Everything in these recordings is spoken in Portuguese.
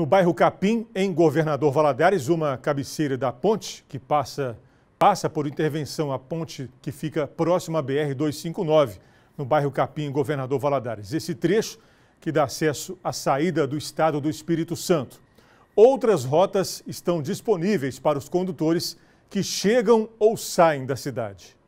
No bairro Capim, em Governador Valadares, uma cabeceira da ponte que passa, passa por intervenção a ponte que fica próxima à BR-259, no bairro Capim, em Governador Valadares. Esse trecho que dá acesso à saída do estado do Espírito Santo. Outras rotas estão disponíveis para os condutores que chegam ou saem da cidade.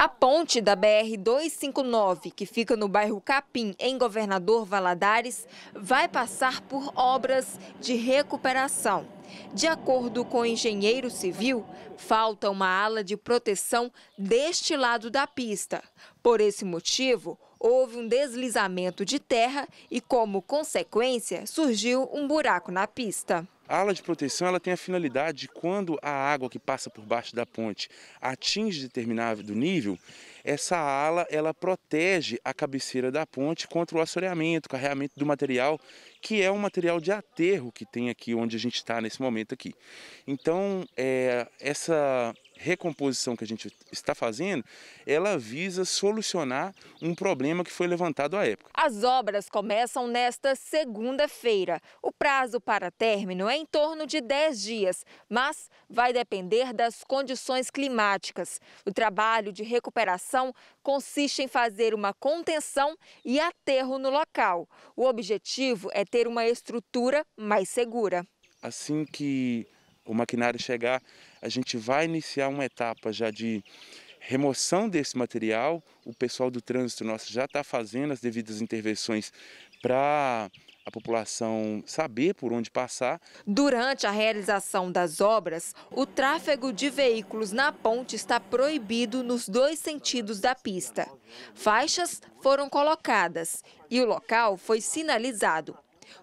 A ponte da BR-259, que fica no bairro Capim, em Governador Valadares, vai passar por obras de recuperação. De acordo com o engenheiro civil, falta uma ala de proteção deste lado da pista. Por esse motivo, houve um deslizamento de terra e, como consequência, surgiu um buraco na pista. A ala de proteção ela tem a finalidade de quando a água que passa por baixo da ponte atinge determinado nível, essa ala ela protege a cabeceira da ponte contra o assoreamento, carregamento do material, que é um material de aterro que tem aqui onde a gente está nesse momento aqui. Então, é, essa recomposição que a gente está fazendo, ela visa solucionar um problema que foi levantado à época. As obras começam nesta segunda-feira. O prazo para término é em torno de 10 dias, mas vai depender das condições climáticas. O trabalho de recuperação consiste em fazer uma contenção e aterro no local. O objetivo é ter uma estrutura mais segura. Assim que o maquinário chegar, a gente vai iniciar uma etapa já de remoção desse material. O pessoal do trânsito nosso já está fazendo as devidas intervenções para a população saber por onde passar. Durante a realização das obras, o tráfego de veículos na ponte está proibido nos dois sentidos da pista. Faixas foram colocadas e o local foi sinalizado.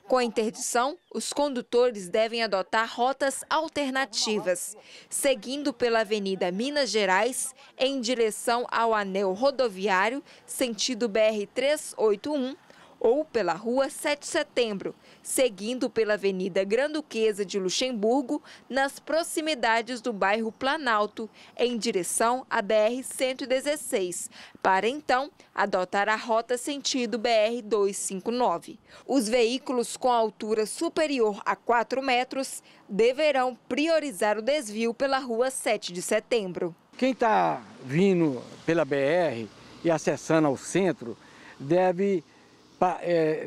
Com a interdição, os condutores devem adotar rotas alternativas, seguindo pela Avenida Minas Gerais em direção ao anel rodoviário, sentido BR-381, ou pela Rua 7 de Setembro, seguindo pela Avenida Granduquesa de Luxemburgo, nas proximidades do bairro Planalto, em direção à BR-116, para então adotar a rota sentido BR-259. Os veículos com altura superior a 4 metros deverão priorizar o desvio pela Rua 7 de Setembro. Quem está vindo pela BR e acessando ao centro deve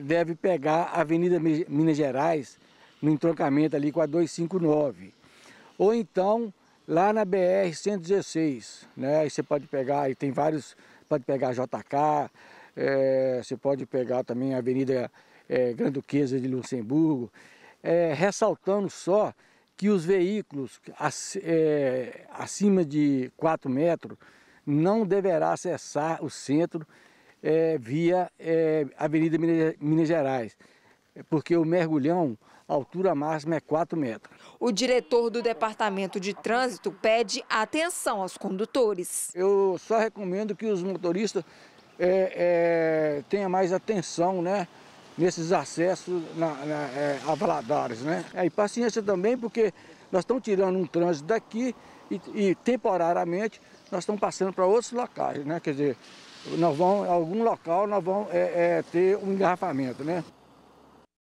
deve pegar a Avenida Minas Gerais, no entroncamento ali com a 259. Ou então, lá na BR-116, né? Aí você pode pegar, aí tem vários, pode pegar JK, é, você pode pegar também a Avenida é, Granduquesa de Luxemburgo, é, ressaltando só que os veículos é, acima de 4 metros não deverá acessar o centro é, via é, Avenida Minas Gerais, porque o mergulhão, a altura máxima é 4 metros. O diretor do Departamento de Trânsito pede atenção aos condutores. Eu só recomendo que os motoristas é, é tenham mais atenção, né? Nesses acessos na, na, é, a Valadares, né? É, e paciência também, porque nós estamos tirando um trânsito daqui e, e temporariamente nós estamos passando para outros locais, né? Quer dizer, nós vamos, em algum local nós vamos é, é, ter um engarrafamento, né?